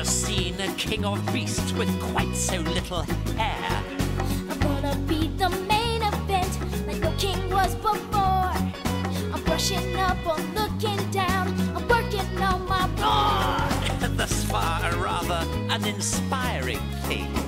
never seen a king of beasts with quite so little hair. I'm gonna be the main event like no king was before. I'm brushing up on looking down. I'm working on my roar. Thus far, a rather thing.